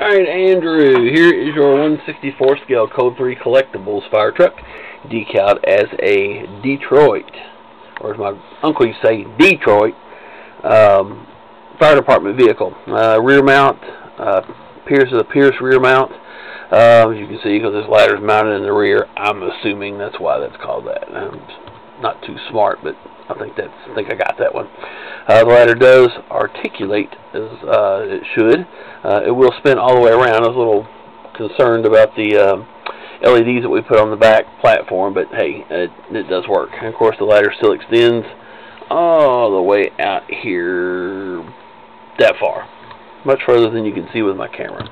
Alright, Andrew, here is your 164 scale Code 3 Collectibles fire truck, decaled as a Detroit, or as my uncle used to say, Detroit, um, fire department vehicle. Uh, rear mount, uh, Pierce is a Pierce rear mount. Uh, as you can see, because this ladder is mounted in the rear, I'm assuming that's why that's called that. I'm not too smart, but I think that's I think I got that one. Uh, the ladder does articulate as uh, it should. Uh, it will spin all the way around. I was a little concerned about the um, LEDs that we put on the back platform, but hey, it, it does work. And of course, the ladder still extends all the way out here that far, much further than you can see with my camera.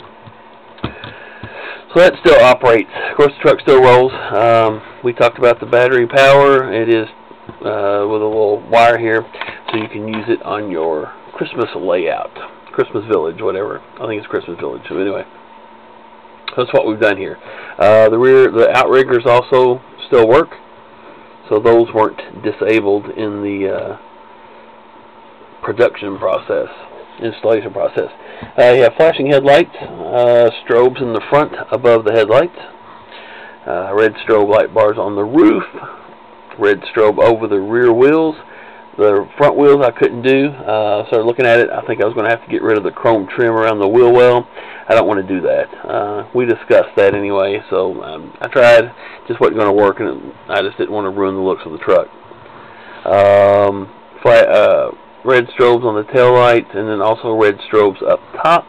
So that still operates. Of course, the truck still rolls. Um, we talked about the battery power. It is uh, with a little wire here, so you can use it on your Christmas layout, Christmas Village, whatever. I think it's Christmas Village. So anyway, that's what we've done here. Uh, the rear, the outriggers also still work, so those weren't disabled in the uh, production process, installation process. Uh, you have flashing headlights, uh, strobes in the front above the headlights, uh, red strobe light bars on the roof, red strobe over the rear wheels. The front wheels I couldn't do. Uh, started looking at it. I think I was going to have to get rid of the chrome trim around the wheel well. I don't want to do that. Uh, we discussed that anyway, so um, I tried. Just wasn't going to work, and it, I just didn't want to ruin the looks of the truck. Um, flat, uh, red strobes on the tail lights, and then also red strobes up top.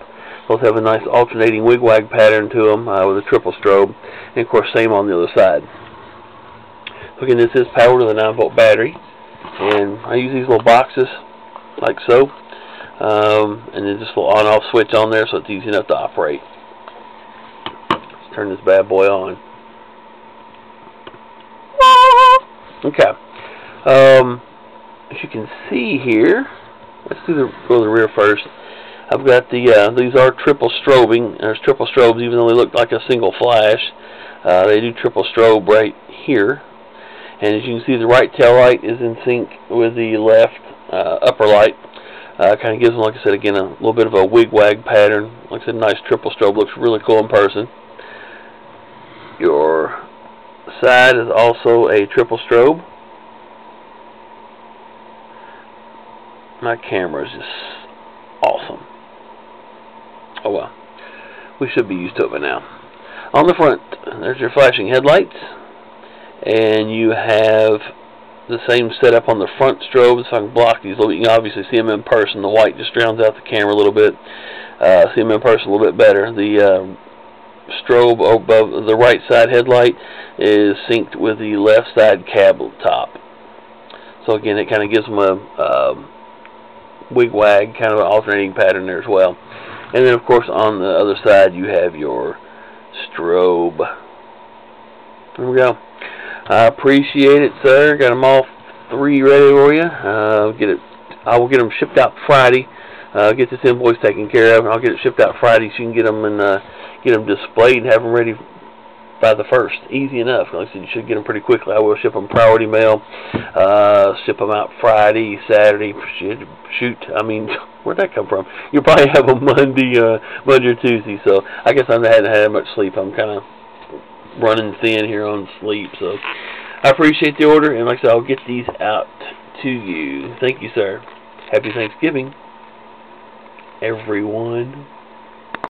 Both have a nice alternating wigwag pattern to them uh, with a triple strobe, and of course same on the other side. Again, this is powered with a 9 volt battery, and I use these little boxes like so, um, and then just a little on-off switch on there so it's easy enough to operate. Let's turn this bad boy on. Okay. Um, as you can see here, let's do the go to the rear first. I've got the uh, these are triple strobing. There's triple strobes, even though they look like a single flash. Uh, they do triple strobe right here. And as you can see, the right tail light is in sync with the left uh, upper light. Uh, kind of gives them, like I said, again, a little bit of a wig-wag pattern. Like I said, nice triple strobe. Looks really cool in person. Your side is also a triple strobe. My camera is just We should be used to it by now. On the front, there's your flashing headlights and you have the same setup on the front strobes. If I can block these you can obviously see them in person. The white just drowns out the camera a little bit. Uh, see them in person a little bit better. The uh, strobe above the right side headlight is synced with the left side cab top. So again, it kind of gives them a um, wig-wag, kind of an alternating pattern there as well. And then, of course, on the other side, you have your strobe. There we go. I appreciate it, sir. Got them all three ready for you. Uh, get it. I will get them shipped out Friday. Uh, get this invoice taken care of, and I'll get it shipped out Friday so you can get them and uh, get them displayed and have them ready by the first. Easy enough. Like I said, you should get them pretty quickly. I will ship them priority mail. Uh, ship them out Friday, Saturday. Shoot, shoot. I mean, where'd that come from? You'll probably have Monday, uh, Monday or Tuesday. So I guess I hadn't had much sleep. I'm kind of running thin here on sleep. So I appreciate the order, and like I said, I'll get these out to you. Thank you, sir. Happy Thanksgiving, everyone.